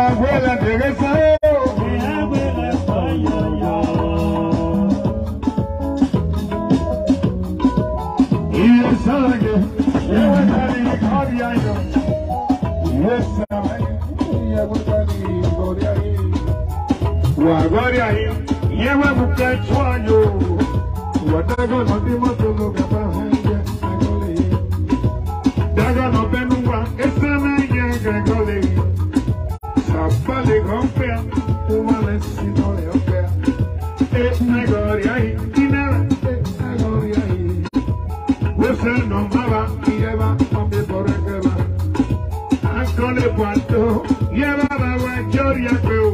la abuela regresa. Y él sabe que lleva a gloria y esa Wagwari yewe mukachwanyo wadago no dimo tolo gaba henge lè bọ̀ àtọ́ yẹ bàbá wa jọ́rí ẹgbẹ́ o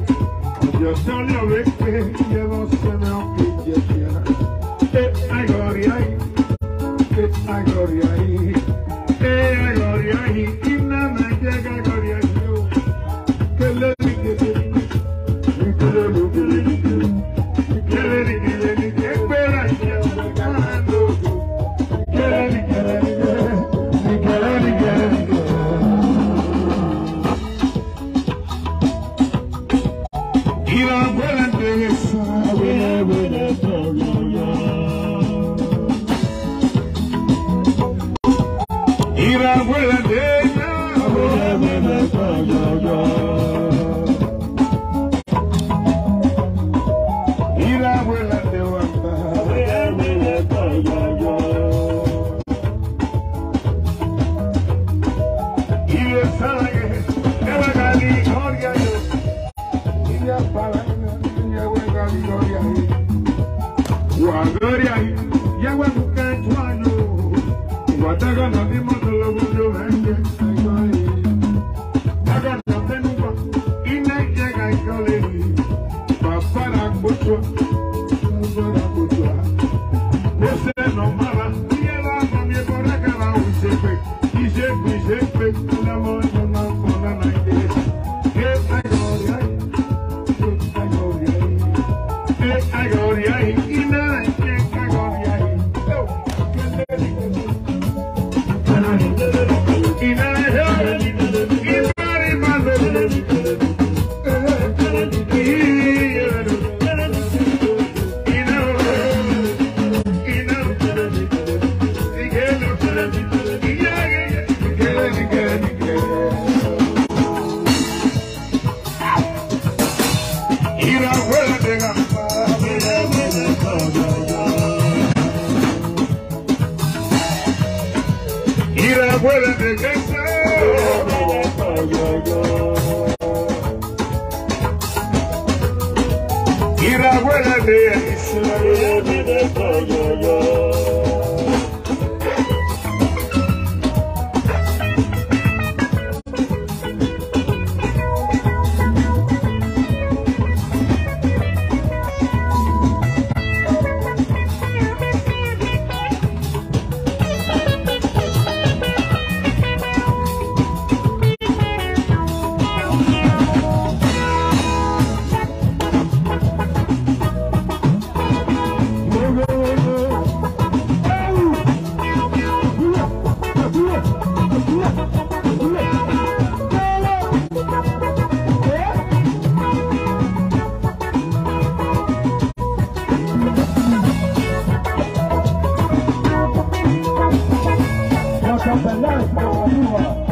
ọ̀jọ̀gbọ́n lè wé pé yẹ. I'm gonna do it. Wagaria, you. Kukatwano, Wataga Nabima Talabujo Henge, Naga Tapenua, Inek Jagai Kaleni, Papa Nakbutwa. Gloria y know. pueden regresar. Y la abuela de 乱杀